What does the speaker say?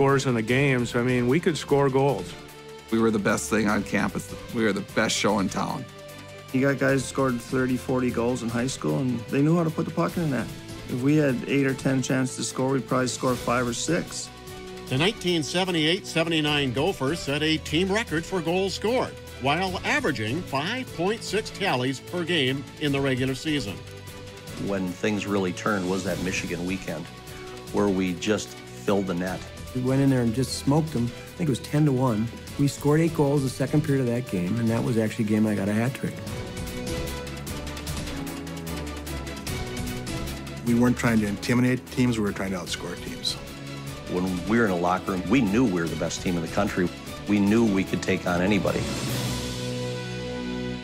scores in the games, I mean, we could score goals. We were the best thing on campus. We were the best show in town. You got guys scored 30, 40 goals in high school, and they knew how to put the puck in the net. If we had eight or 10 chances to score, we'd probably score five or six. The 1978 79 Gophers set a team record for goals scored while averaging 5.6 tallies per game in the regular season. When things really turned was that Michigan weekend where we just filled the net. We went in there and just smoked them. I think it was 10 to 1. We scored eight goals the second period of that game, and that was actually a game I got a hat trick. We weren't trying to intimidate teams, we were trying to outscore teams. When we were in a locker room, we knew we were the best team in the country. We knew we could take on anybody.